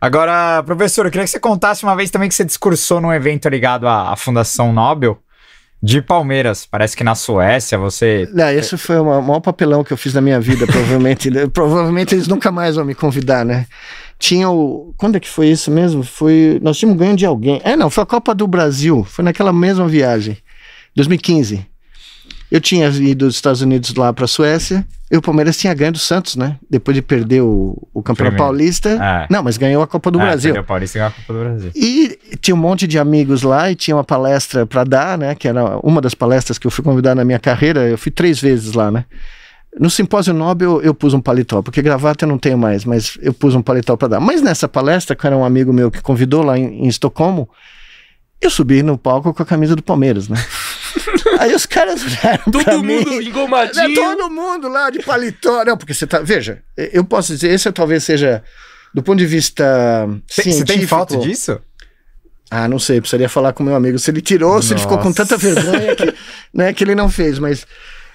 Agora, professor, eu queria que você contasse uma vez também que você discursou num evento ligado à, à Fundação Nobel de Palmeiras. Parece que na Suécia você. Não, esse foi o maior papelão que eu fiz na minha vida, provavelmente. provavelmente eles nunca mais vão me convidar, né? Tinha o. Quando é que foi isso mesmo? Foi. Nós tínhamos ganho de alguém. É, não, foi a Copa do Brasil. Foi naquela mesma viagem. 2015. Eu tinha ido dos Estados Unidos lá para a Suécia. E o Palmeiras tinha ganho do Santos, né? Depois de perder o, o Campeonato. Paulista. É. Não, mas ganhou a Copa do é, Brasil. Ganhou o Paulista e ganhou a Copa do Brasil. E tinha um monte de amigos lá e tinha uma palestra para dar, né? Que era uma das palestras que eu fui convidado na minha carreira. Eu fui três vezes lá, né? No simpósio Nobel eu, eu pus um paletó, porque gravata eu não tenho mais, mas eu pus um paletó para dar. Mas nessa palestra, que era um amigo meu que convidou lá em, em Estocolmo, eu subi no palco com a camisa do Palmeiras, né? Aí os caras olharam Todo pra mundo mim, engomadinho. Todo mundo lá de paletó. Não, porque você tá. Veja, eu posso dizer, esse talvez seja, do ponto de vista Você científico. tem foto disso? Ah, não sei, precisaria falar com meu amigo. Se ele tirou, Nossa. se ele ficou com tanta vergonha que, né, que ele não fez. Mas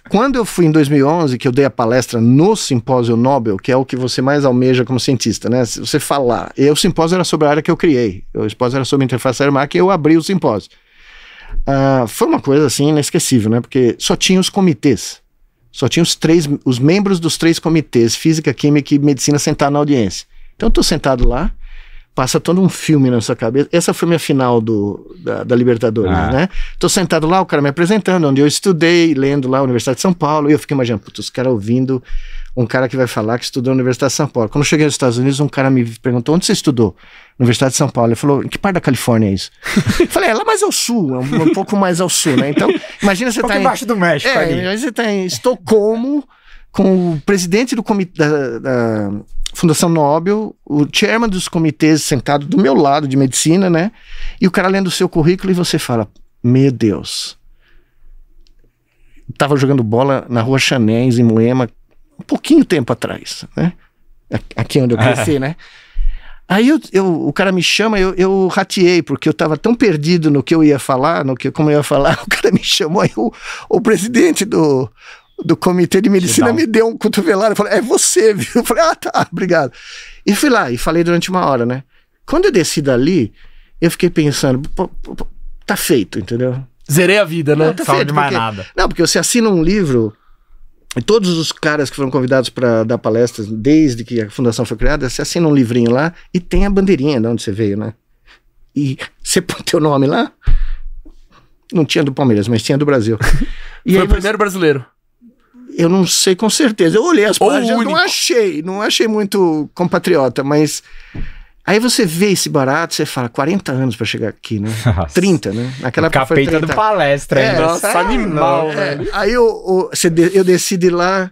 quando eu fui em 2011, que eu dei a palestra no Simpósio Nobel, que é o que você mais almeja como cientista, né? Se você falar. E o simpósio era sobre a área que eu criei. O simpósio era sobre interface aeromática e eu abri o simpósio. Uh, foi uma coisa assim inesquecível, né? Porque só tinha os comitês. Só tinha os três, os membros dos três comitês, física, química e medicina, sentados na audiência. Então eu tô sentado lá, passa todo um filme na sua cabeça. Essa foi minha final do, da, da Libertadores, ah. né? Tô sentado lá, o cara me apresentando, onde eu estudei, lendo lá a Universidade de São Paulo, e eu fiquei imaginando, putz, os caras ouvindo um cara que vai falar que estudou na Universidade de São Paulo. Quando eu cheguei nos Estados Unidos, um cara me perguntou, onde você estudou? Universidade de São Paulo. Ele falou, em que parte da Califórnia é isso? eu falei, é lá mais ao sul, um, um, pouco mais ao sul, né? Então, imagina você tá embaixo do México é, ali. você tá em Estocolmo, com o presidente do comitê da, da Fundação Nobel, o chairman dos comitês sentado do meu lado de medicina, né? E o cara lendo o seu currículo e você fala: Meu Deus. Tava jogando bola na rua Chanés, em Moema, um pouquinho tempo atrás, né? Aqui onde eu cresci, né? Aí eu, eu, o cara me chama, eu, eu rateei, porque eu tava tão perdido no que eu ia falar, no que como eu ia falar, o cara me chamou, aí o, o presidente do, do comitê de medicina me deu um cotovelado. Eu falei, é você, viu? Eu falei, ah, tá, obrigado. E fui lá e falei durante uma hora, né? Quando eu desci dali, eu fiquei pensando, pô, pô, tá feito, entendeu? Zerei a vida, né? Não, tá feito, de mais porque, nada. Não, porque você assina um livro e todos os caras que foram convidados para dar palestras desde que a fundação foi criada, você assina um livrinho lá e tem a bandeirinha de onde você veio, né? E você põe teu nome lá. Não tinha do Palmeiras, mas tinha do Brasil. E foi o primeiro brasileiro. Eu não sei com certeza. Eu olhei as páginas, não achei, não achei muito compatriota, mas aí você vê esse barato, você fala 40 anos para chegar aqui, né? Nossa. 30, né? Naquela época foi 30. do palestra, é, Nossa, é, animal, é. Aí eu, eu, eu decidi lá,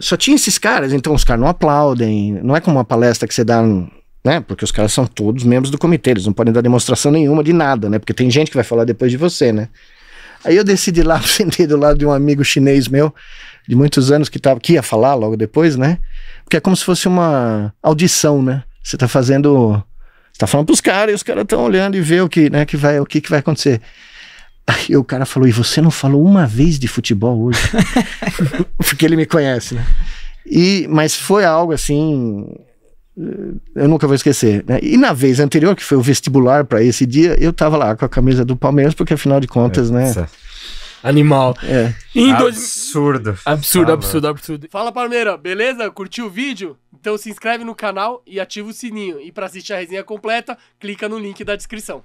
só tinha esses caras, então os caras não aplaudem, não é como uma palestra que você dá né? Porque os caras são todos membros do comitê, eles não podem dar demonstração nenhuma de nada, né? Porque tem gente que vai falar depois de você, né? Aí eu decidi lá, sentei do lado de um amigo chinês meu, de muitos anos, que, tava, que ia falar logo depois, né? Porque é como se fosse uma audição, né? Você tá fazendo. Você tá falando pros caras e os caras estão olhando e vê o que, né, que vai, o que, que vai acontecer. Aí o cara falou: E você não falou uma vez de futebol hoje? Porque ele me conhece, né? E, mas foi algo assim eu nunca vou esquecer. Né? E na vez anterior, que foi o vestibular para esse dia, eu tava lá com a camisa do Palmeiras, porque afinal de contas, é, né? Animal. É. Absurdo. Absurdo, absurdo, absurdo. Fala, Palmeira, beleza? Curtiu o vídeo? Então se inscreve no canal e ativa o sininho. E para assistir a resenha completa, clica no link da descrição.